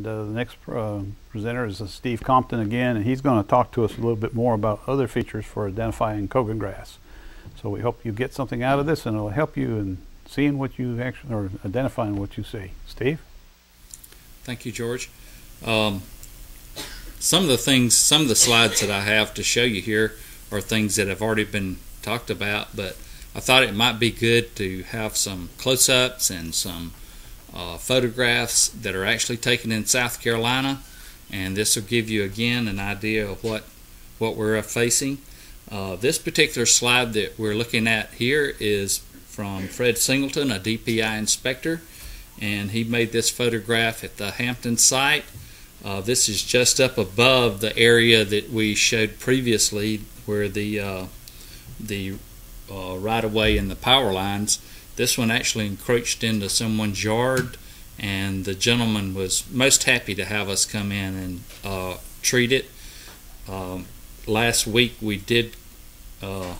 The next uh, presenter is uh, Steve Compton again, and he's going to talk to us a little bit more about other features for identifying Cogon grass. So we hope you get something out of this, and it'll help you in seeing what you actually or identifying what you see. Steve. Thank you, George. Um, some of the things, some of the slides that I have to show you here are things that have already been talked about, but I thought it might be good to have some close-ups and some uh, photographs that are actually taken in South Carolina, and this will give you again an idea of what what we're facing. Uh, this particular slide that we're looking at here is from Fred Singleton, a DPI inspector, and he made this photograph at the Hampton site. Uh, this is just up above the area that we showed previously, where the uh, the uh, right of way and the power lines this one actually encroached into someone's yard, and the gentleman was most happy to have us come in and uh, treat it. Um, last week we did uh,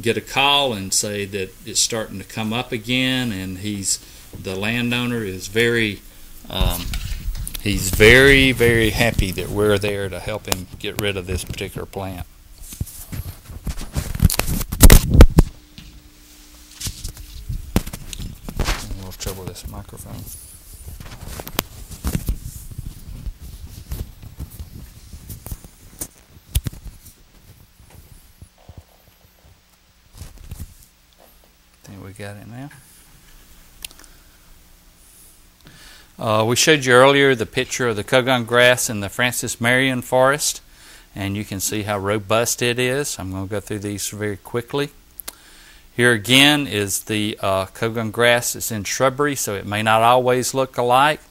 get a call and say that it's starting to come up again, and he's the landowner is very um, he's very very happy that we're there to help him get rid of this particular plant. trouble with this microphone. We it now. Uh, we showed you earlier the picture of the Cogon grass in the Francis Marion forest, and you can see how robust it is. I'm going to go through these very quickly. Here again is the uh, Cogon grass. It's in shrubbery, so it may not always look alike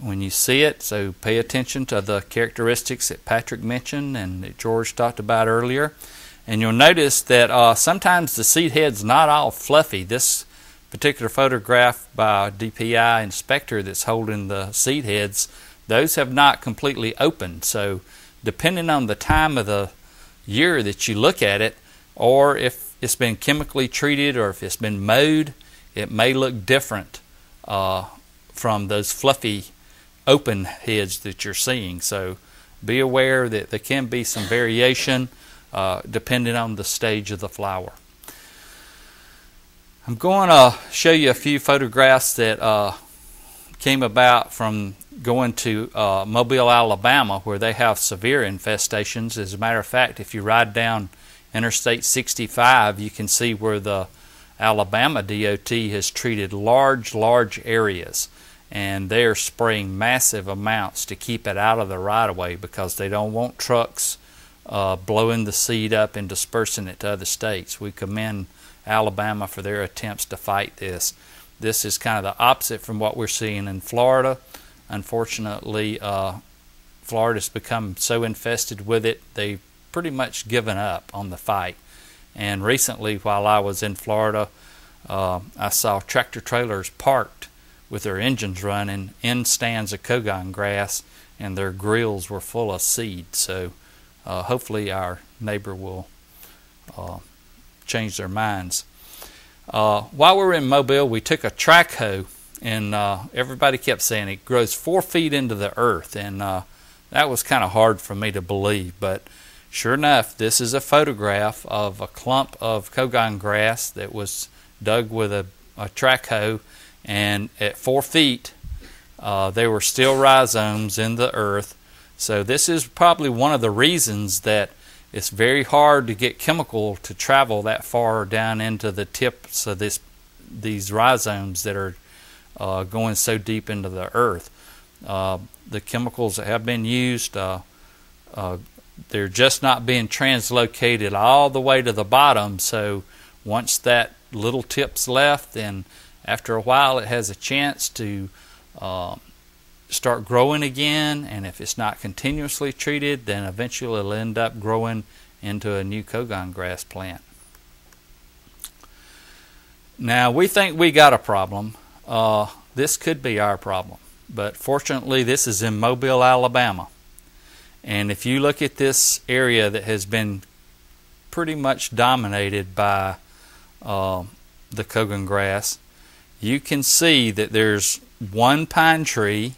when you see it. So pay attention to the characteristics that Patrick mentioned and that George talked about earlier. And you'll notice that uh, sometimes the seed head's not all fluffy. This particular photograph by DPI inspector that's holding the seed heads, those have not completely opened. So depending on the time of the year that you look at it, or if it's been chemically treated or if it's been mowed, it may look different uh, from those fluffy open heads that you're seeing. So be aware that there can be some variation uh, depending on the stage of the flower. I'm going to show you a few photographs that uh, came about from going to uh, Mobile, Alabama, where they have severe infestations. As a matter of fact, if you ride down Interstate 65, you can see where the Alabama DOT has treated large, large areas and they're spraying massive amounts to keep it out of the right of way because they don't want trucks uh, blowing the seed up and dispersing it to other states. We commend Alabama for their attempts to fight this. This is kind of the opposite from what we're seeing in Florida. Unfortunately, uh, Florida's become so infested with it, they've pretty much given up on the fight. And recently, while I was in Florida, uh, I saw tractor trailers parked with their engines running in stands of Cogon grass, and their grills were full of seed. So uh, hopefully, our neighbor will uh, change their minds. Uh, while we were in Mobile, we took a track hoe, and uh, everybody kept saying it grows four feet into the earth, and uh, that was kind of hard for me to believe, but Sure enough, this is a photograph of a clump of Cogon grass that was dug with a, a track hoe, and at four feet, uh, there were still rhizomes in the earth. So this is probably one of the reasons that it's very hard to get chemical to travel that far down into the tips of this these rhizomes that are uh, going so deep into the earth. Uh, the chemicals that have been used uh, uh, they're just not being translocated all the way to the bottom. So once that little tip's left, then after a while it has a chance to uh, start growing again. And if it's not continuously treated, then eventually it'll end up growing into a new Cogon grass plant. Now we think we got a problem. Uh, this could be our problem, but fortunately this is in Mobile, Alabama. And if you look at this area that has been pretty much dominated by uh, the Cogon grass, you can see that there's one pine tree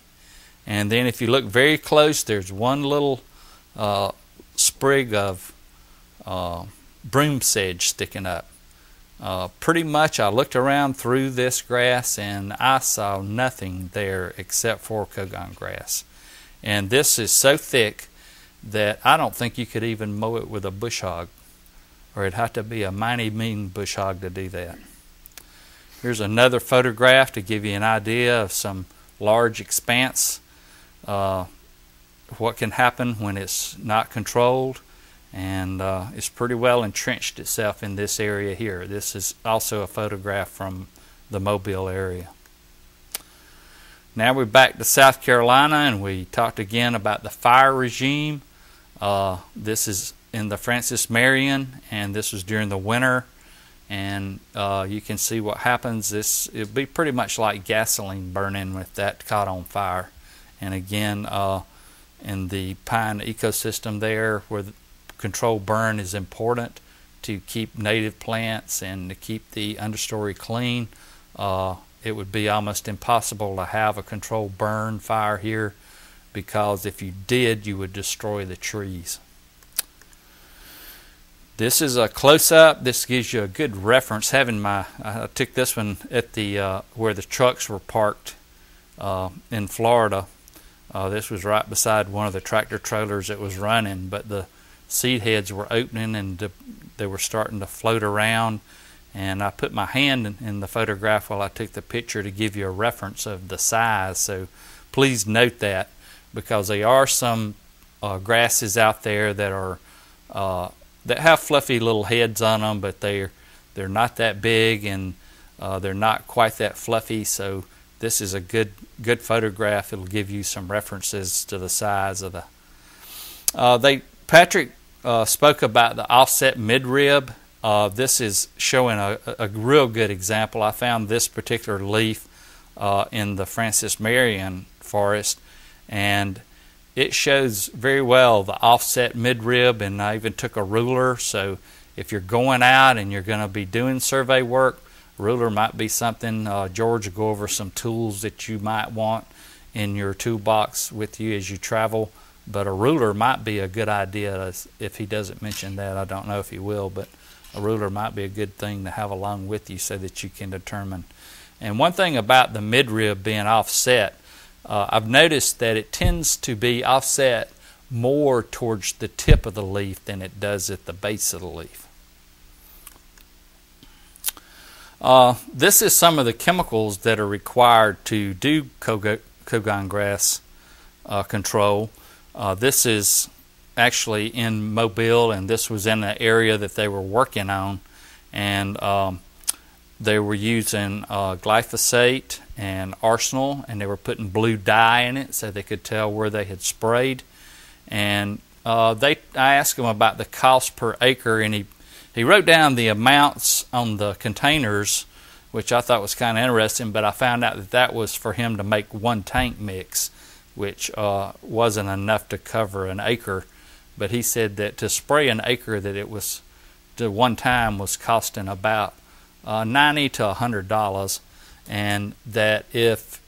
And then if you look very close, there's one little uh, sprig of uh, broom sedge sticking up. Uh, pretty much, I looked around through this grass and I saw nothing there except for Cogon grass. And this is so thick that I don't think you could even mow it with a bush hog, or it'd have to be a mighty mean bush hog to do that. Here's another photograph to give you an idea of some large expanse, uh, what can happen when it's not controlled and uh, it's pretty well entrenched itself in this area here. This is also a photograph from the Mobile area. Now we're back to South Carolina and we talked again about the fire regime. Uh, this is in the Francis Marion and this was during the winter and uh, you can see what happens. This it'd be pretty much like gasoline burning with that caught on fire. And again, uh, in the pine ecosystem there where the control burn is important to keep native plants and to keep the understory clean. Uh, it would be almost impossible to have a controlled burn fire here because if you did, you would destroy the trees. This is a close-up. This gives you a good reference. Having my, I took this one at the uh, where the trucks were parked uh, in Florida. Uh, this was right beside one of the tractor trailers that was running, but the seed heads were opening and they were starting to float around. And I put my hand in, in, the photograph while I took the picture to give you a reference of the size. So please note that because there are some uh, grasses out there that are uh, that have fluffy little heads on them, but they're they're not that big and uh, they're not quite that fluffy. So this is a good good photograph. It'll give you some references to the size of the. Uh, they Patrick uh, spoke about the offset midrib. Uh, this is showing a, a, real good example. I found this particular leaf uh, in the Francis Marion forest, and it shows very well the offset midrib. And I even took a ruler, so if you're going out and you're going to be doing survey work, ruler might be something. Uh, George will go over some tools that you might want in your toolbox with you as you travel but a ruler might be a good idea if he doesn't mention that. I don't know if he will, but a ruler might be a good thing to have along with you so that you can determine. And one thing about the midrib being offset, uh, I've noticed that it tends to be offset more towards the tip of the leaf than it does at the base of the leaf. Uh, this is some of the chemicals that are required to do Cogon grass uh, control. Uh, this is actually in Mobile, and this was in the area that they were working on, and um, they were using uh, glyphosate and arsenal, and they were putting blue dye in it so they could tell where they had sprayed. And uh, they, I asked him about the cost per acre, and he he wrote down the amounts on the containers, which I thought was kind of interesting. But I found out that that was for him to make one tank mix which uh, wasn't enough to cover an acre. But he said that to spray an acre, that it was to one time was costing about uh, ninety to hundred dollars, and that if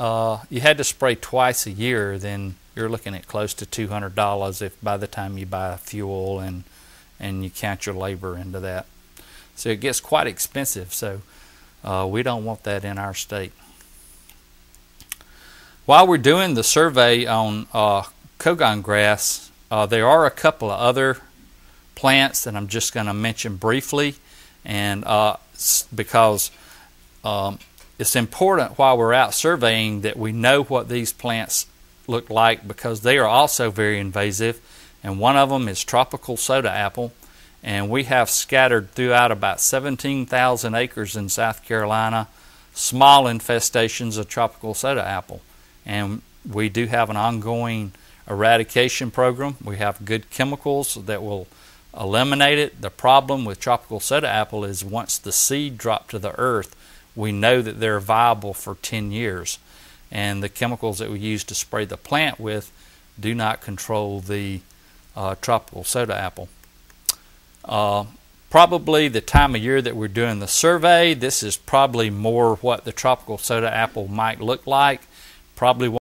uh, you had to spray twice a year, then you're looking at close to two hundred dollars if by the time you buy fuel and and you count your labor into that. So it gets quite expensive. So uh, we don't want that in our state. While we're doing the survey on uh, Cogon grass, uh, there are a couple of other plants that I'm just going to mention briefly, and uh, because um, it's important while we're out surveying that we know what these plants look like because they are also very invasive, and one of them is tropical soda apple, and we have scattered throughout about 17,000 acres in South Carolina small infestations of tropical soda apple and we do have an ongoing eradication program. We have good chemicals that will eliminate it. The problem with tropical soda apple is once the seed dropped to the earth, we know that they're viable for 10 years. And the chemicals that we use to spray the plant with do not control the uh, tropical soda apple. Uh, probably the time of year that we're doing the survey, this is probably more what the tropical soda apple might look like probably